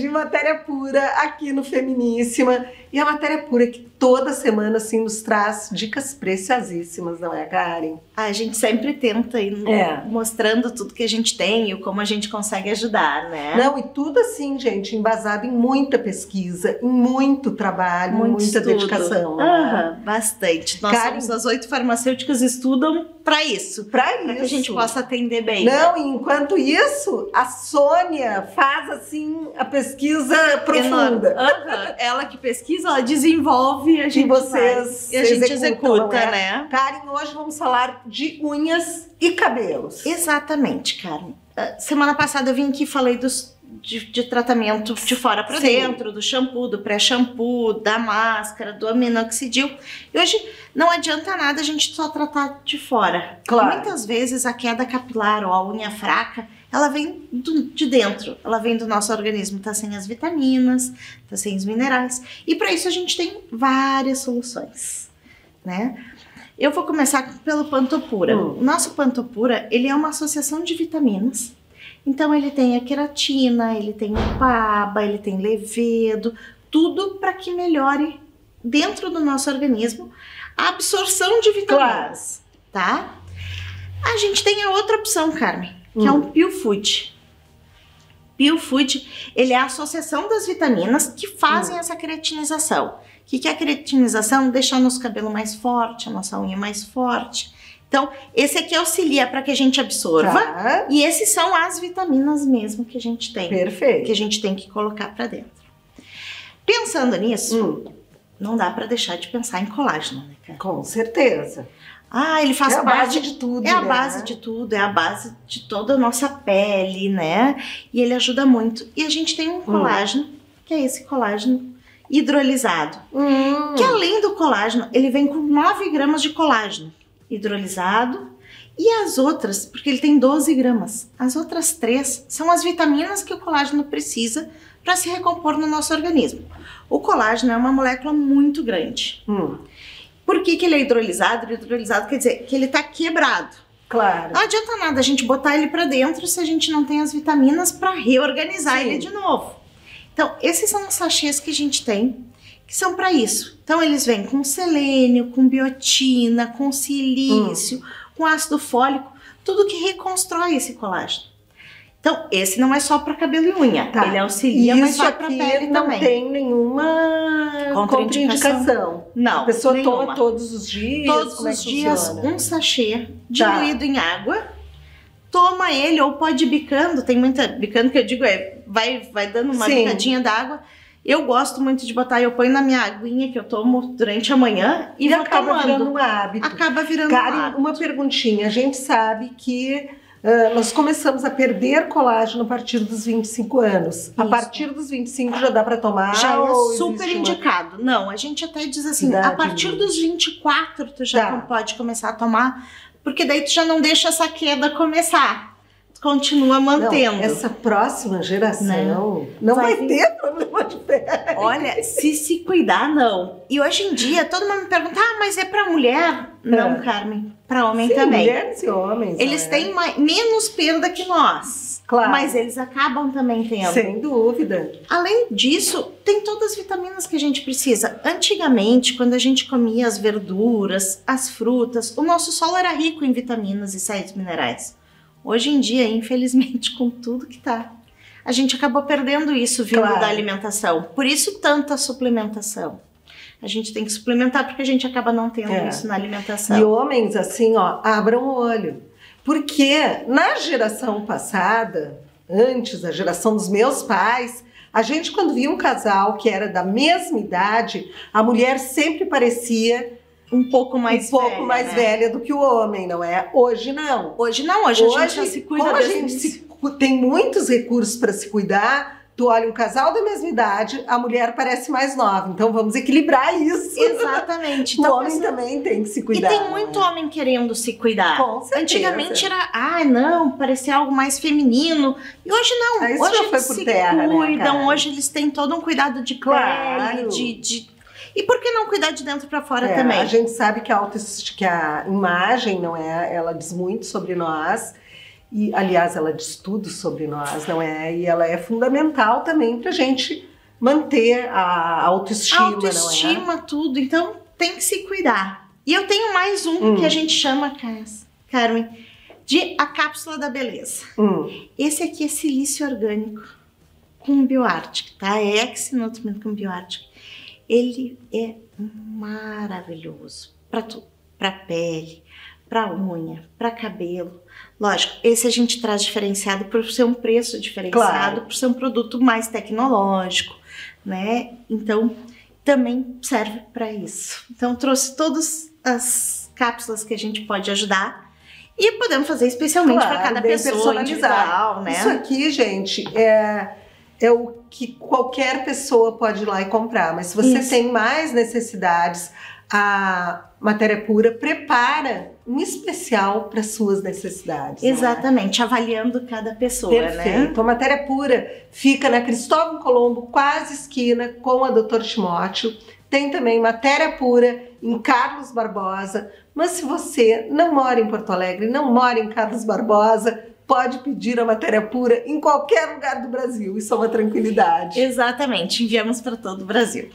de matéria pura aqui no Feminíssima. E a matéria pura que toda semana assim, nos traz dicas preciosíssimas, não é, Karen? A gente sempre tenta ir É. mostrando tudo que a gente tem e como a gente consegue ajudar, né? Não, e tudo assim, gente, embasado em muita pesquisa, em muito trabalho, Muito muita estudo. dedicação. não é? Aham, bastante. Nós Karen- somos as oito farmacêuticas estudam para isso, Pra para isso. que a gente possa atender bem. Não, e enquanto isso, a Sônia faz assim a pesquisa profunda. Aham, Ela que pesquisa, ela desenvolve, a gente vocês vai. e a gente executa, não é? né? Karen, hoje vamos falar de unhas e cabelos. Exatamente, Karen. Ah, Semana passada eu vim aqui e falei dos, de, de tratamento de fora para dentro, do shampoo, do pré-shampoo, da máscara, do aminoxidil. E hoje não adianta nada a gente só tratar de fora. Claro. Muitas vezes a queda capilar ou a unha fraca, ela vem do- de dentro, ela vem do nosso organismo, tá sem as vitaminas, tá sem os minerais. E para isso a gente tem várias soluções, né? Eu vou começar pelo Pantopura. Hum. O nosso Pantopura, ele é uma associação de vitaminas. Então ele tem a queratina, ele tem o PABA, ele tem levedo, tudo para que melhore dentro do nosso organismo a absorção de vitaminas, tá? A gente tem a outra opção, Carmen, que é Hum. um Peel Food. Peel Food, ele é a associação das vitaminas que fazem essa queratinização. O que, que é a queratinização? Deixar o nosso cabelo mais forte, a nossa unha mais forte. Então, esse aqui auxilia para que a gente absorva. Tá? E esses são as vitaminas mesmo que a gente tem, que Perfeito. a gente tem que colocar para dentro. Pensando nisso, Hum, não dá para deixar de pensar em colágeno, né, cara? com certeza. Ah, ele faz é a parte base de tudo. é a né? base de tudo, é a base de toda a nossa pele, né? E ele ajuda muito. E a gente tem um colágeno, que é esse colágeno hidrolisado. Hum, Que além do colágeno, ele vem com 9 gramas de colágeno hidrolisado. E as outras, porque ele tem 12 gramas, as outras três são as vitaminas que o colágeno precisa para se recompor no nosso organismo. O colágeno é uma molécula muito grande. hum, Por que, que ele é hidrolisado? Hidrolisado quer dizer que ele está quebrado. claro. Não adianta nada a gente botar ele para dentro se a gente não tem as vitaminas para reorganizar Sim. ele de novo. Então, esses são os sachês que a gente tem que são para isso. Então, eles vêm com selênio, com biotina, com silício, Hum. com ácido fólico, tudo que reconstrói esse colágeno. Então, esse não é só para cabelo e unha, Tá. ele auxilia, mas Isso vai para pele não também. tem nenhuma Contraindicação. contraindicação. Não, A pessoa nenhuma. toma todos os dias? Todos é os dias funciona? um sachê diluído em água. Toma ele ou pode ir bicando. Tem muita bicando que eu digo é vai vai dando uma Sim. bicadinha d'água. Eu gosto muito de botar, eu ponho na minha aguinha que eu tomo durante a manhã e, E acaba tomando. virando um hábito. Acaba virando um Karen, hábito. uma perguntinha. A gente sabe que ah, nós começamos a perder colágeno a partir dos 25 anos. A Isso. partir dos 25 já dá para tomar? já é super existe uma- indicado. Não, a gente até diz assim, Idade a partir dos 24 tu já Tá. não pode começar a tomar, porque daí tu já não deixa essa queda começar. Tu continua Não, mantendo. essa próxima geração não, Vai vai vir. ter problema de pele. Olha, se se cuidar, não. E hoje em dia, todo mundo me pergunta, ah, mas é pra mulher? Não, É. Carmen, pra homem Sim, também. mulheres e homens. Eles né? têm mai- menos perda que nós. Claro. Mas eles acabam também tendo. Sem dúvida. Além disso, tem todas as vitaminas que a gente precisa. Antigamente, quando a gente comia as verduras, as frutas, o nosso solo era rico em vitaminas e sais minerais. Hoje em dia, infelizmente, com tudo que tá, a gente acabou perdendo isso vindo Claro. da alimentação. Por isso, tanta suplementação. A gente tem que suplementar porque a gente acaba não tendo É. isso na E alimentação. homens, assim, ó, abram o olho. Porque na geração passada, antes da geração dos meus pais, a gente, quando via um casal que era da mesma idade, a mulher sempre parecia Um pouco mais um pouco velha, mais né? velha do que o homem, não é? Hoje não. Hoje não, hoje, a gente já se cuida como a gente se tem muitos recursos para se cuidar, tu olha um casal da mesma idade, a mulher parece mais nova. Então vamos equilibrar isso. Exatamente. o Então, homem pensa- também tem que se E cuidar. tem não muito é? homem querendo se cuidar. Com certeza. Antigamente era, ah, não, parecia algo mais feminino. E hoje não. Isso hoje eles se terra, né, cuidam, cara? hoje eles têm todo um cuidado de Claro. pele, de, de- E por que não cuidar de dentro pra fora É, também? A gente sabe que a, que a imagem, não é? Ela diz muito sobre nós. E, aliás, ela diz tudo sobre nós, não é? E ela é fundamental também para a gente manter a autoestima, autoestima, não é? tudo. Então, tem que se cuidar. E eu tenho mais um hum. que a gente chama, Carmen, de a cápsula da beleza. Hum. Esse aqui é silício orgânico com bioártico, tá? É ex-nutriment com bioártico. Ele é maravilhoso para tudo, para pele, para unha, para cabelo. Lógico, esse a gente traz diferenciado por ser um preço diferenciado, claro. por ser um produto mais tecnológico, né? Então, também serve para isso. Então, trouxe todas as cápsulas que a gente pode ajudar e podemos fazer especialmente claro, para cada pessoa personalizar. né? Isso aqui, gente, é é o que qualquer pessoa pode ir lá e comprar. Mas se você Isso. tem mais necessidades, a matéria pura prepara um especial para suas necessidades. Né? Exatamente, né? avaliando cada pessoa, Perfeito. né? Então, a matéria pura fica na Cristóvão Colombo, quase esquina com a Dr. Timóteo. Tem também matéria pura em Carlos Barbosa. Mas se você não mora em Porto Alegre, não mora em Carlos Barbosa, pode pedir a matéria pura em qualquer lugar do Brasil. Isso é uma tranquilidade. Exatamente, enviamos para todo o Brasil.